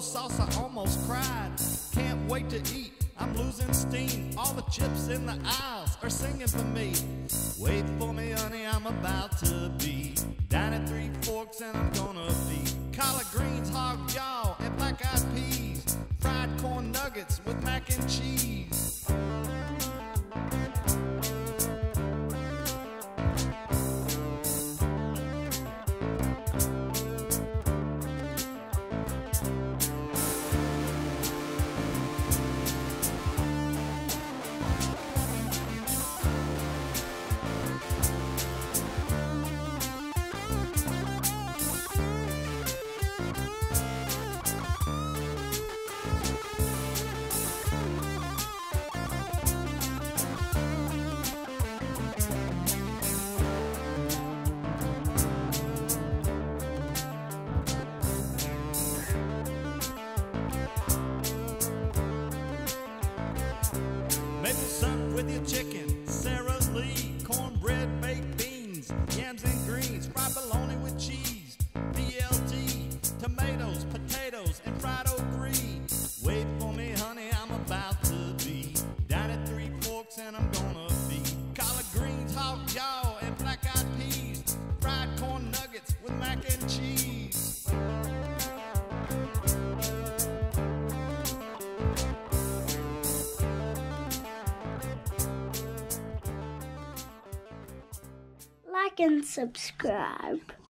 sauce, I almost cried. Can't wait to eat, I'm losing steam. All the chips in the aisles are singing for me. Wait for me, honey, I'm about to be down at Three Forks and I'm gonna be collard greens, hog jaw, and black eyed peas. Fried corn nuggets with mac and cheese. Maple Forks and I'm gonna be collard greens, hog jaw, and black eyed peas, fried corn nuggets with mac and cheese. Like and subscribe.